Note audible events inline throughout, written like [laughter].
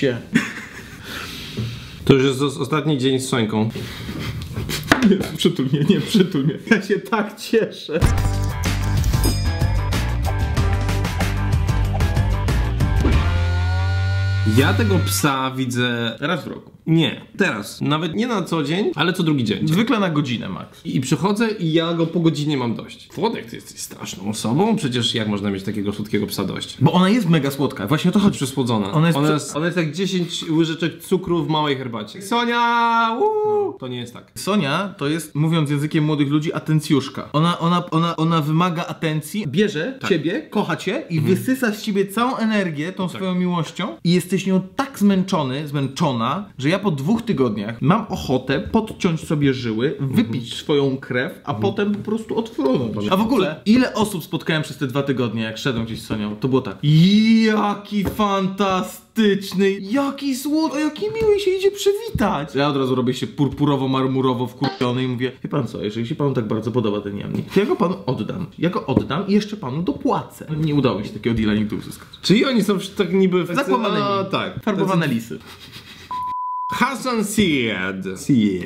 cię. To już jest os- ostatni dzień z Sońką. Nie, [laughs] przytul mnie, nie przytul mnie. Ja się tak cieszę. Ja tego psa widzę... Raz w roku. Nie, teraz. Nawet nie na co dzień, ale co drugi dzień. Zwykle na godzinę, Max. I przychodzę i ja go po godzinie mam dość. Włodek, ty jesteś straszną osobą, przecież jak można mieć takiego słodkiego psa dość? Bo ona jest mega słodka, właśnie o to chodzi. Przesłodzona. Ona jest ona, jest, ona jest jak 10 łyżeczek cukru w małej herbacie. Sonia! Uuu! To nie jest tak. Sonia to jest, mówiąc językiem młodych ludzi, atencjuszka. Ona, ona, ona, ona wymaga atencji, bierze ciebie, kocha cię i wysysa z ciebie całą energię tą swoją miłością i jesteś nią tak zmęczony, zmęczona, że ja po dwóch tygodniach mam ochotę podciąć sobie żyły, wypić swoją krew, a potem po prostu odfrunąć. A w ogóle, ile osób spotkałem przez te dwa tygodnie, jak szedłem gdzieś z Sonią, to było tak. Jaki fantastyczny, jaki słodki, jaki miły się idzie przywitać. Ja od razu robię się purpurowo-marmurowo wkurwiony i mówię, wie pan co, jeżeli się panu tak bardzo podoba ten jamnik, to ja go panu oddam. Ja go oddam i jeszcze panu dopłacę. Nie udało mi się takiego deala nigdy uzyskać. Czyli oni są tak niby... Zakłamanymi. A, tak. Farbowane lisy. Hassan Syed. Syed.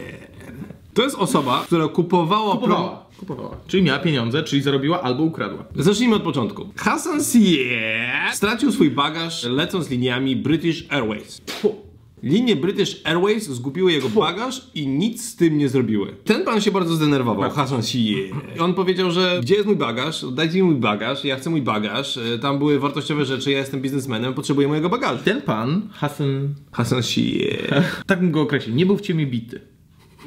To jest osoba, która kupowała... Kupowała. Kupowała. Czyli miała pieniądze, czyli zarobiła albo ukradła. Zacznijmy od początku. Hassan Syed stracił swój bagaż lecąc liniami British Airways. Linie British Airways zgubiły jego bagaż i nic z tym nie zrobiły. Ten pan się bardzo zdenerwował, Hassan Syed. On powiedział, że gdzie jest mój bagaż? Dajcie mi mój bagaż, ja chcę mój bagaż. E, Tam były wartościowe rzeczy, ja jestem biznesmenem, potrzebuję mojego bagażu. Ten pan, Hassan, Hassan Syed. tak bym go określił, nie był w ciemię bity.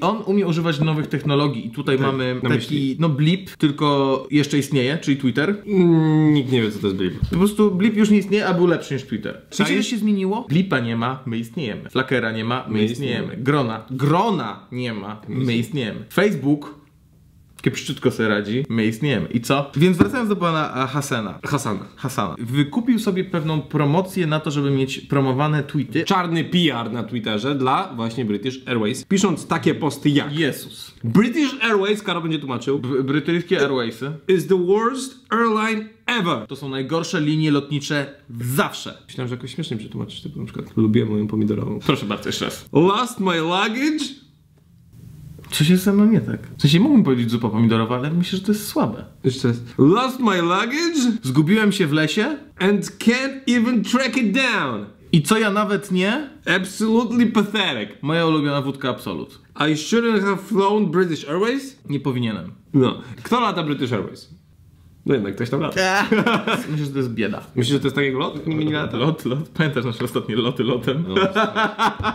On umie używać nowych technologii i tutaj mamy na taki, myśli. no blip, tylko jeszcze istnieje, czyli Twitter. Mm, Nikt nie wie, co to jest blip. Po prostu blip już nie istnieje, a był lepszy niż Twitter. Wiecie, Czaisz? co się zmieniło? Blipa nie ma, my istniejemy. Flackera nie ma, my, My istniejemy. istniejemy. Grona. Grona nie ma, my istniejemy. Facebook kiepszczytko sobie radzi, my istniejemy. I co? Więc wracając do pana a, Hasena. Hassan. Hasana. Wykupił sobie pewną promocję na to, żeby mieć promowane tweety. Czarny PR na Twitterze dla właśnie British Airways, pisząc takie posty jak Jezus. British Airways, Karol będzie tłumaczył, B- brytyjskie Airwaysy is the worst airline ever. to są najgorsze linie lotnicze zawsze. Myślałem, że jakoś śmiesznie przetłumaczysz, typu na przykład lubiłem moją pomidorową. Proszę bardzo, jeszcze raz. Lost my luggage Co się ze mną nie tak? W sensie mógłbym powiedzieć zupa pomidorowa, ale myślę, że to jest słabe. Jeszcze raz. Lost my luggage Zgubiłem się w lesie and can't even track it down. i co ja nawet nie? Absolutely pathetic. Moja ulubiona wódka Absolut. I shouldn't have flown British Airways? Nie powinienem. No. Kto lata British Airways? No jednak ktoś tam lata. [laughs] Myślę, że to jest bieda. Myślisz, że to jest tak jak lot? Nimi nie lata? Lot, lot. Pamiętasz nasze ostatnie loty lotem? [laughs]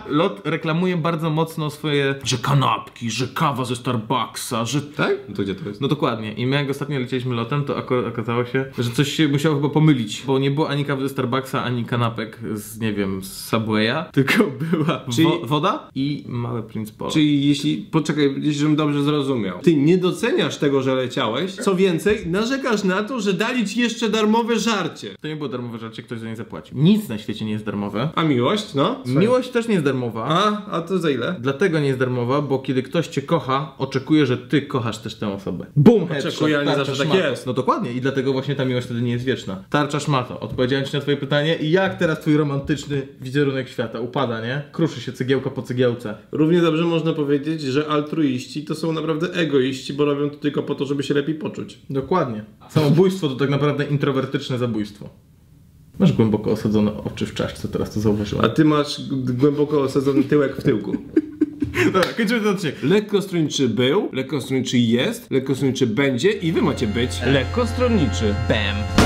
Lot reklamuje bardzo mocno swoje, że kanapki, że kawa ze Starbucksa, że Tak? No to gdzie to jest? No dokładnie. I my jak ostatnio lecieliśmy lotem, to akurat okazało się, że coś się musiało chyba pomylić, bo nie było ani kawy ze Starbucksa, ani kanapek z, nie wiem, z Subwaya, [laughs] tylko była Czyli- wo- woda i mały Prince Polo. Czyli jeśli, poczekaj, jeśli żebym dobrze zrozumiał. Ty nie doceniasz tego, że leciałeś, co więcej, narzekasz na to, że dali ci jeszcze darmowe żarcie. To nie było darmowe rzeczy, ktoś za nie zapłacił. Nic na świecie nie jest darmowe. A miłość, no? Miłość też nie jest darmowa. A, a to za ile? Dlatego nie jest darmowa, bo kiedy ktoś cię kocha, oczekuje, że ty kochasz też tę osobę. Bum! Oczekuje, a nie zawsze tak jest. No dokładnie i dlatego właśnie ta miłość wtedy nie jest wieczna. Tarcza szmato. Odpowiedziałem ci na twoje pytanie i jak teraz twój romantyczny wizerunek świata upada, nie? Kruszy się cegiełka po cegiełce. Równie dobrze można powiedzieć, że altruiści to są naprawdę egoiści, bo robią to tylko po to, żeby się lepiej poczuć. Dokładnie. Samobójstwo to tak naprawdę introwertyczne zabójstwo. Masz głęboko osadzone oczy w czaszce, teraz to A zauważyłem. ty masz głęboko osadzony tyłek w tyłku. [laughs] Dobra, kończymy ten odcinek. Lekkostronniczy był, lekkostronniczy jest, lekkostronniczy będzie i wy macie być lekkostronniczy. Bam.